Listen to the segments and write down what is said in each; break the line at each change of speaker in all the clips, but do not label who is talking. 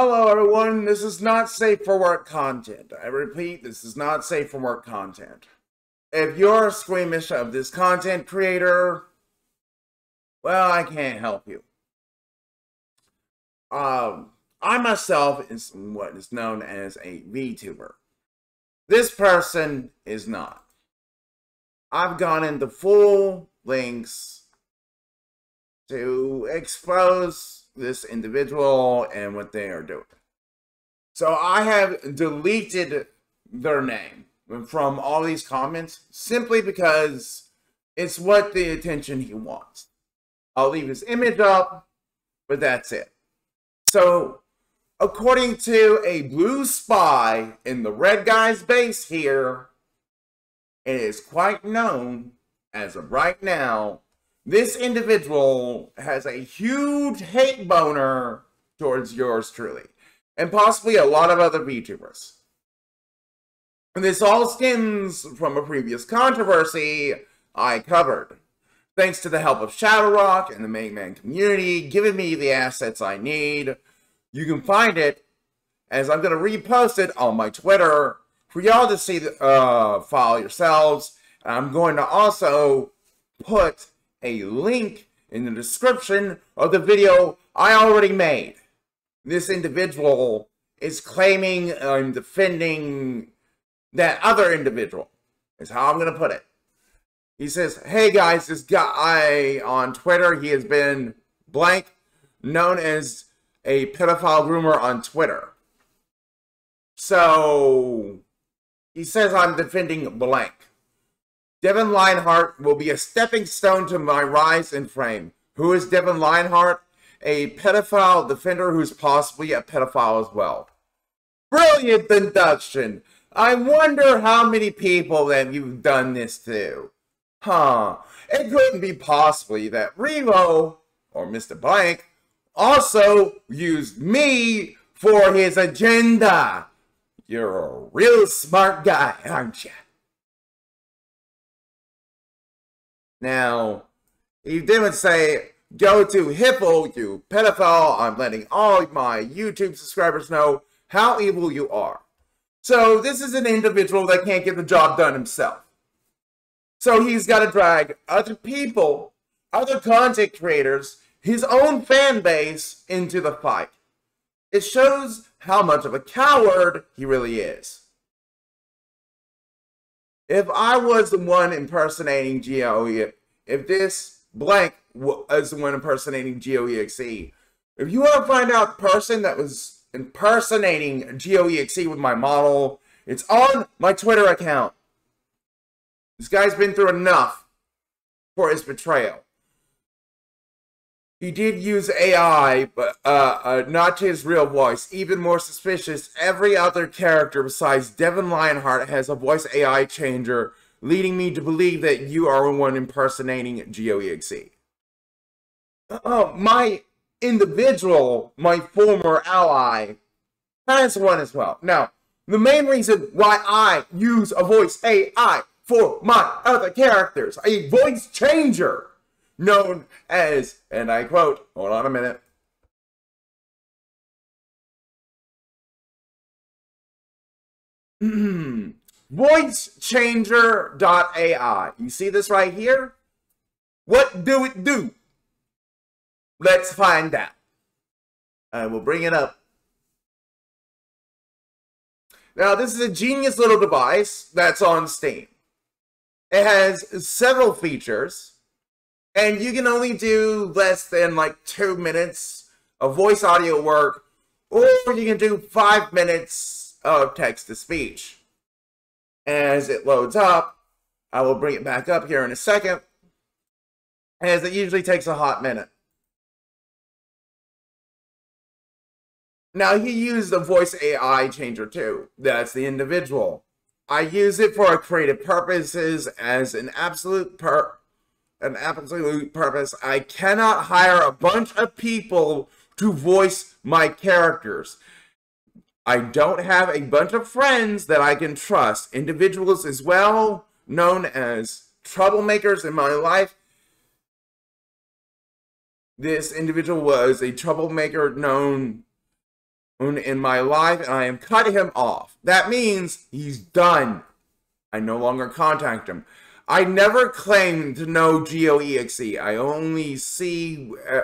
Hello everyone, this is not safe for work content. I repeat, this is not safe for work content. If you're squeamish of this content creator, well, I can't help you. Um, I myself is what is known as a VTuber. This person is not. I've gone into full links to expose this individual and what they are doing. So I have deleted their name from all these comments simply because it's what the attention he wants. I'll leave his image up, but that's it. So, according to a blue spy in the red guy's base here, it is quite known as of right now this individual has a huge hate boner towards yours truly, and possibly a lot of other VTubers. And this all stems from a previous controversy I covered. Thanks to the help of Shadowrock and the Main Man community giving me the assets I need, you can find it as I'm going to repost it on my Twitter for y'all to see the uh, file yourselves. I'm going to also put a link in the description of the video I already made. This individual is claiming and defending that other individual, is how I'm going to put it. He says, hey guys, this guy on Twitter, he has been blank, known as a pedophile groomer on Twitter. So, he says I'm defending blank. Devin Lionheart will be a stepping stone to my rise in fame. Who is Devin Lionheart? A pedophile defender who's possibly a pedophile as well. Brilliant induction. I wonder how many people that you've done this to. Huh. It couldn't be possibly that Revo, or Mr. Blank, also used me for his agenda. You're a real smart guy, aren't you? Now, he didn't say, go to Hippo, you pedophile. I'm letting all my YouTube subscribers know how evil you are. So this is an individual that can't get the job done himself. So he's got to drag other people, other content creators, his own fan base into the fight. It shows how much of a coward he really is. If I was the one impersonating GOE, if this blank was the one impersonating GOEXE, if you want to find out the person that was impersonating GOEXE with my model, it's on my Twitter account. This guy's been through enough for his betrayal. He did use AI, but uh, uh, not his real voice. Even more suspicious, every other character besides Devin Lionheart has a voice AI changer, leading me to believe that you are one impersonating GOEXE. Uh, my individual, my former ally, has one as well. Now, the main reason why I use a voice AI for my other characters, a voice changer, known as, and I quote, hold on a minute. VoiceChanger.ai. You see this right here? What do it do? Let's find out. I will bring it up. Now, this is a genius little device that's on Steam. It has several features and you can only do less than like two minutes of voice audio work, or you can do five minutes of text to speech. As it loads up, I will bring it back up here in a second, as it usually takes a hot minute. Now, he used a voice AI changer too. That's the individual. I use it for creative purposes as an absolute per an absolute purpose. I cannot hire a bunch of people to voice my characters. I don't have a bunch of friends that I can trust. Individuals as well, known as troublemakers in my life. This individual was a troublemaker known in my life and I am cutting him off. That means he's done. I no longer contact him. I never claim to know GeoEXE. I only see, uh,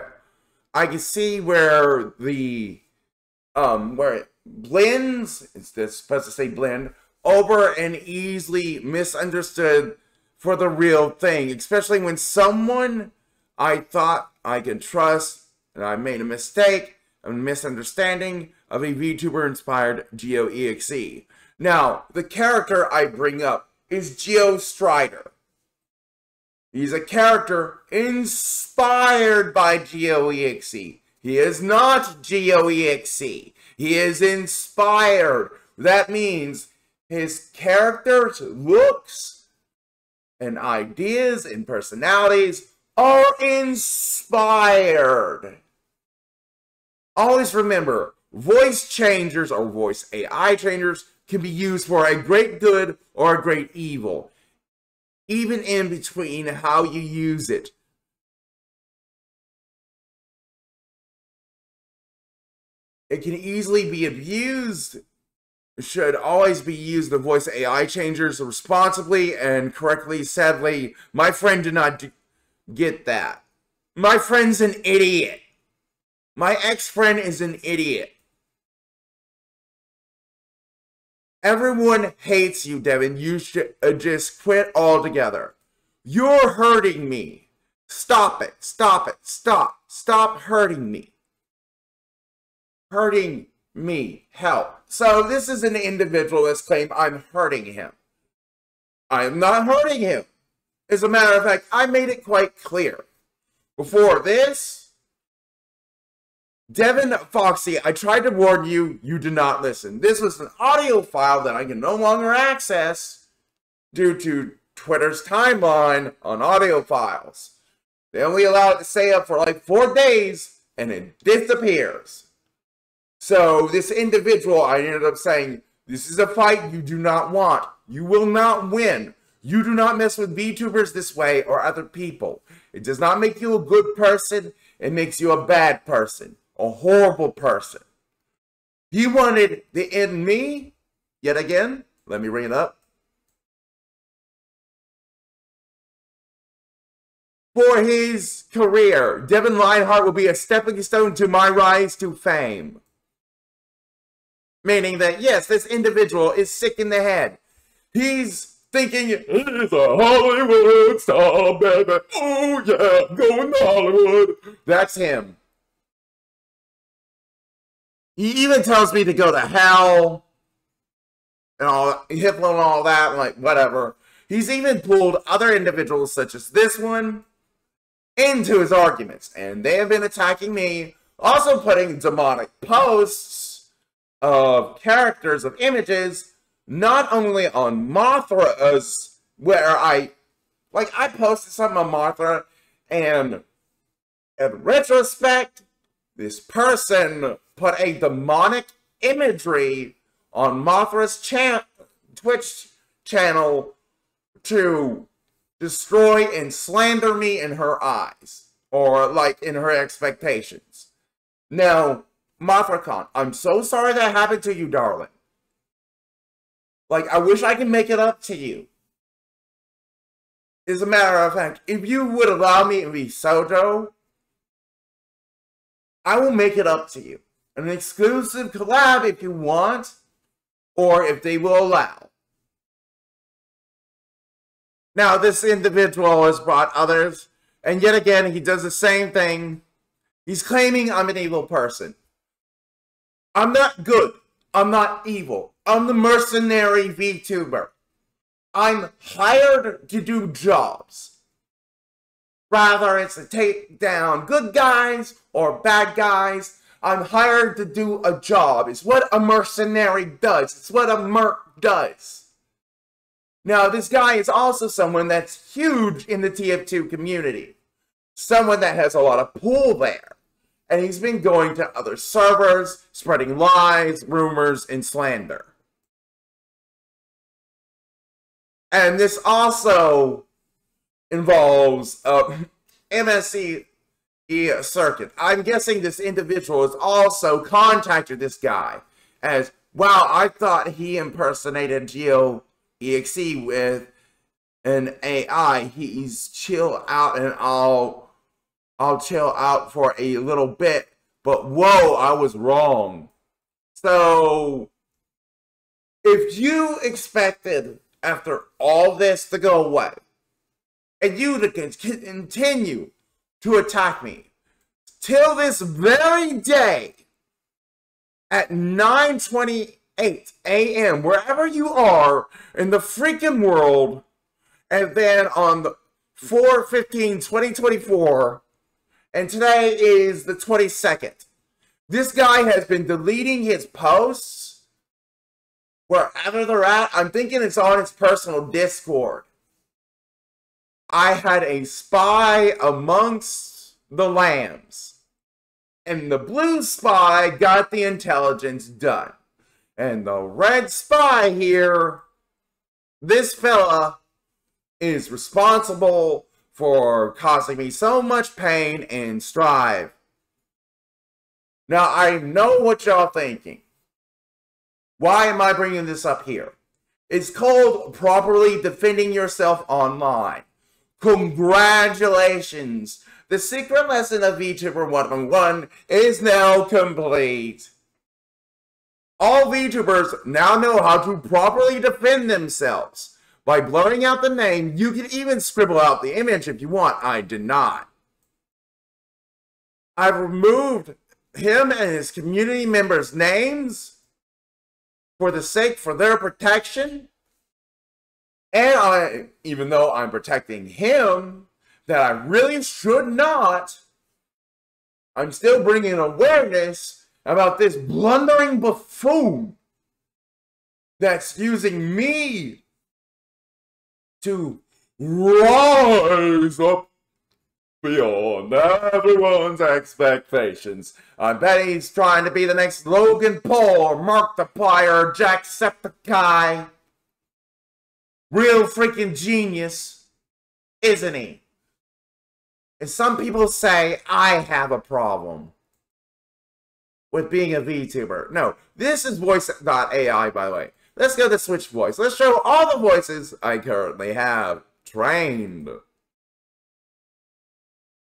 I can see where the, um, where it blends, it's supposed to say blend, over and easily misunderstood for the real thing, especially when someone I thought I could trust and I made a mistake, a misunderstanding of a VTuber inspired GeoEXE. Now, the character I bring up is Geo Strider. He's a character inspired by GeoEXE. He is not GeoEXE. He is inspired. That means his character's looks and ideas and personalities are inspired. Always remember, voice changers or voice AI changers can be used for a great good or a great evil, even in between how you use it. It can easily be abused. Should always be used the voice AI changers responsibly and correctly. Sadly, my friend did not get that. My friend's an idiot. My ex-friend is an idiot. Everyone hates you, Devin. You should uh, just quit altogether. You're hurting me. Stop it. Stop it. Stop. Stop hurting me. Hurting me. Help. So this is an individualist claim I'm hurting him. I'm not hurting him. As a matter of fact, I made it quite clear. Before this, Devin Foxy, I tried to warn you, you did not listen. This was an audio file that I can no longer access due to Twitter's timeline on audio files. They only allow it to stay up for like four days and it disappears. So this individual, I ended up saying, this is a fight you do not want. You will not win. You do not mess with VTubers this way or other people. It does not make you a good person. It makes you a bad person a horrible person. He wanted the end me, yet again, let me ring it up. For his career, Devin Lionheart will be a stepping stone to my rise to fame. Meaning that, yes, this individual is sick in the head. He's thinking, he's a Hollywood star, baby. Oh, yeah, going to Hollywood. That's him. He even tells me to go to hell and all Hitler and all that, like whatever. He's even pulled other individuals such as this one into his arguments, and they have been attacking me, also putting demonic posts of characters of images, not only on Mothra's, where I like I posted something on Mothra, and in retrospect, this person put a demonic imagery on Mothra's Twitch channel to destroy and slander me in her eyes, or like in her expectations. Now, MothraCon, I'm so sorry that happened to you, darling. Like, I wish I could make it up to you. As a matter of fact, if you would allow me to be Sojo, I will make it up to you an exclusive collab if you want, or if they will allow. Now, this individual has brought others, and yet again, he does the same thing. He's claiming I'm an evil person. I'm not good. I'm not evil. I'm the mercenary VTuber. I'm hired to do jobs. Rather, it's to take down good guys or bad guys I'm hired to do a job. It's what a mercenary does. It's what a merc does. Now, this guy is also someone that's huge in the TF2 community. Someone that has a lot of pull there. And he's been going to other servers, spreading lies, rumors, and slander. And this also involves uh, MSC the circuit. I'm guessing this individual has also contacted this guy as, wow, I thought he impersonated Geo EXE with an AI. He's chill out and I'll I'll chill out for a little bit. But whoa, I was wrong. So if you expected after all this to go away and you to continue to attack me. Till this very day at 9:28 a.m. wherever you are in the freaking world and then on the 4 15 2024 and today is the 22nd this guy has been deleting his posts wherever they're at. I'm thinking it's on his personal discord I had a spy amongst the lambs. And the blue spy got the intelligence done. And the red spy here, this fella, is responsible for causing me so much pain and strive. Now, I know what y'all thinking. Why am I bringing this up here? It's called properly defending yourself online. Congratulations! The secret lesson of VTuber 101 is now complete. All VTubers now know how to properly defend themselves. By blurring out the name, you can even scribble out the image if you want. I did not. I've removed him and his community members' names for the sake for their protection and I, even though I'm protecting him, that I really should not, I'm still bringing awareness about this blundering buffoon that's using me to rise up beyond everyone's expectations. I bet he's trying to be the next Logan Paul or Markiplier or Jacksepticeye. Real freaking genius, isn't he? And some people say I have a problem with being a VTuber. No, this is voice.ai, by the way. Let's go to Switch Voice. Let's show all the voices I currently have trained.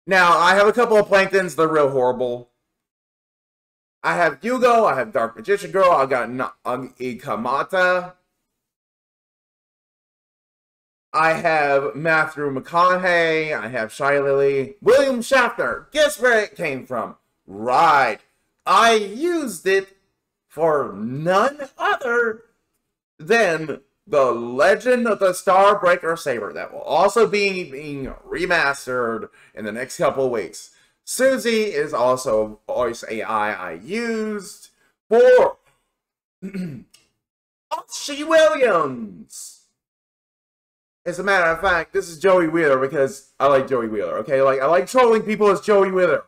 Now, I have a couple of Planktons. They're real horrible. I have Hugo. I have Dark Magician Girl. I got Ikamata. I have Matthew McConaughey. I have Shy Lily. William Shatner. Guess where it came from? Right. I used it for none other than the Legend of the Starbreaker Saber that will also be being remastered in the next couple weeks. Susie is also voice AI I used for She Williams. As a matter of fact, this is Joey Wheeler because I like Joey Wheeler, okay? Like, I like trolling people as Joey Wheeler.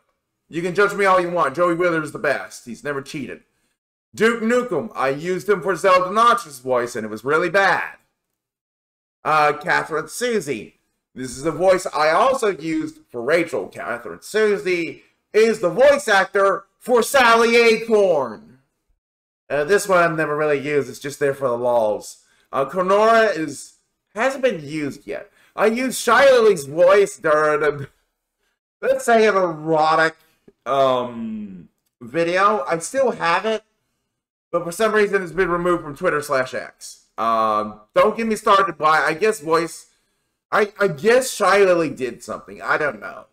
You can judge me all you want. Joey Wheeler is the best. He's never cheated. Duke Nukem, I used him for Zelda Notch's voice, and it was really bad. Uh, Catherine Susie. This is the voice I also used for Rachel. Catherine Susie is the voice actor for Sally Acorn. Uh, this one I've never really used. It's just there for the lols. Uh, Conora is hasn't been used yet. I used Shy Lily's voice during a, let's say, an erotic um, video. I still have it, but for some reason it's been removed from Twitter slash X. Um, don't get me started by, I guess, voice. I, I guess Shy Lily did something. I don't know.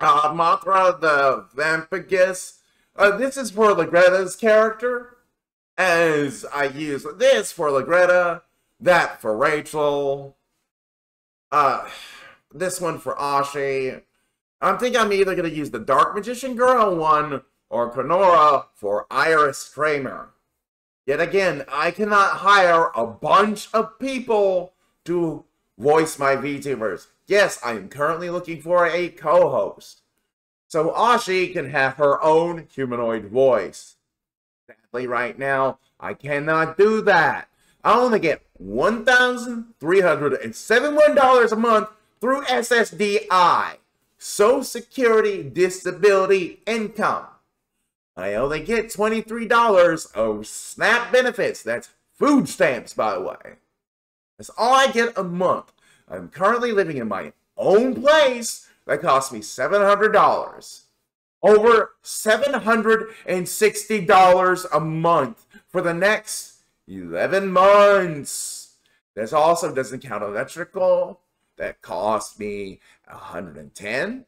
Uh, Mothra the Vampagus. Uh, this is for Legreta's character, as I use this for Legreta that for Rachel. Uh, this one for Ashi. I'm thinking I'm either going to use the Dark Magician Girl one or Konora for Iris Kramer. Yet again, I cannot hire a bunch of people to voice my VTubers. Yes, I am currently looking for a co-host. So Ashi can have her own humanoid voice. Sadly, right now, I cannot do that. I only get $1,371 a month through SSDI. Social Security disability income. I only get $23 of SNAP benefits. That's food stamps, by the way. That's all I get a month. I'm currently living in my own place that cost me $700. Over $760 a month for the next 11 months. This also doesn't count electrical. That cost me 110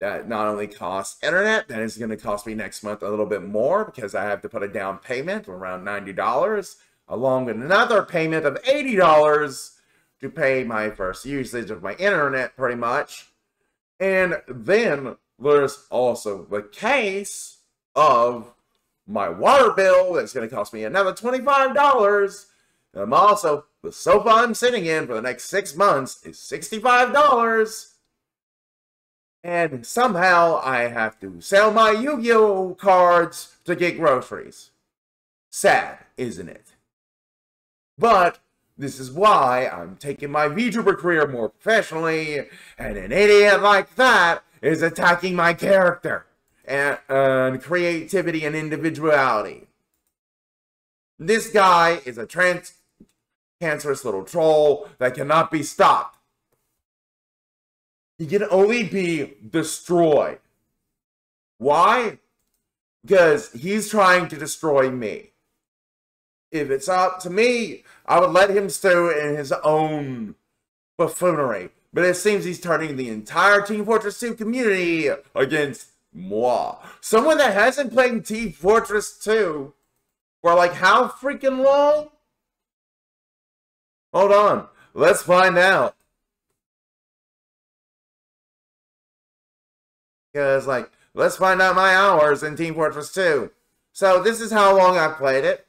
that not only costs internet, that is going to cost me next month a little bit more because I have to put a down payment of around $90, along with another payment of $80 to pay my first usage of my internet, pretty much. And then there's also the case of my water bill that's going to cost me another $25. And I'm also, the sofa I'm sitting in for the next six months is $65. And somehow I have to sell my Yu-Gi-Oh cards to get groceries. Sad, isn't it? But this is why I'm taking my VTuber career more professionally, and an idiot like that is attacking my character and, and creativity and individuality. This guy is a trans cancerous little troll that cannot be stopped. He can only be destroyed. Why? Because he's trying to destroy me. If it's up to me, I would let him stew in his own buffoonery. But it seems he's turning the entire Team Fortress 2 community against moi. Someone that hasn't played Team Fortress 2 for like how freaking long? Hold on. Let's find out. Because, like, let's find out my hours in Team Fortress 2. So, this is how long I've played it.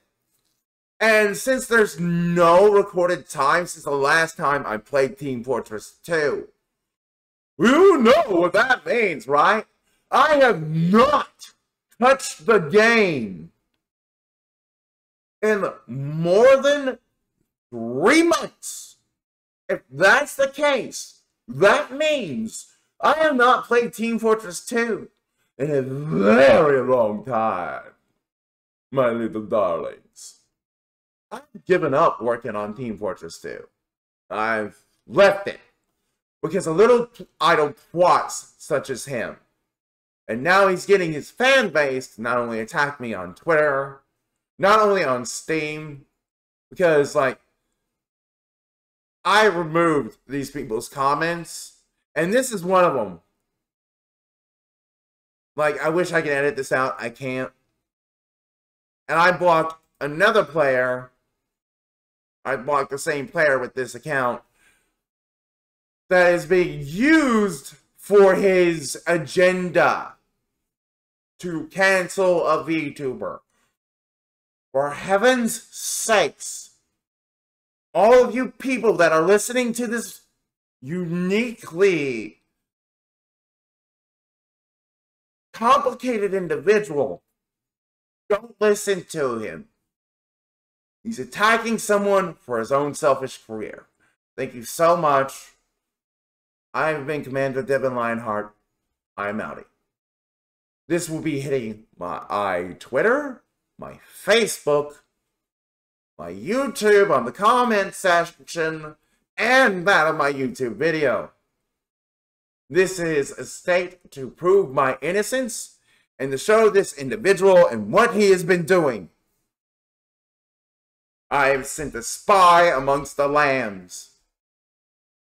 And since there's no recorded time since the last time I played Team Fortress 2, you know what that means, right? I have not touched the game in more than three months. If that's the case, that means I have not played Team Fortress 2 in a very long time, my little darlings. I've given up working on Team Fortress 2. I've left it because a little idle twats such as him. And now he's getting his fan base to not only attack me on Twitter, not only on Steam, because, like, I removed these people's comments and this is one of them. Like, I wish I could edit this out. I can't. And I blocked another player. I blocked the same player with this account that is being used for his agenda to cancel a VTuber. For heaven's sakes, all of you people that are listening to this uniquely complicated individual. Don't listen to him. He's attacking someone for his own selfish career. Thank you so much. I've been Commander Devin Lionheart. I'm outie. This will be hitting my I Twitter, my Facebook, my YouTube on the comment section, and that of my YouTube video. This is a state to prove my innocence and to show this individual and what he has been doing. I have sent a spy amongst the lambs.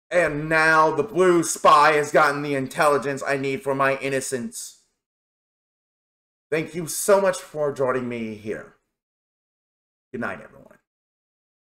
And now the blue spy has gotten the intelligence I need for my innocence. Thank you so much for joining me here. Good night, everyone.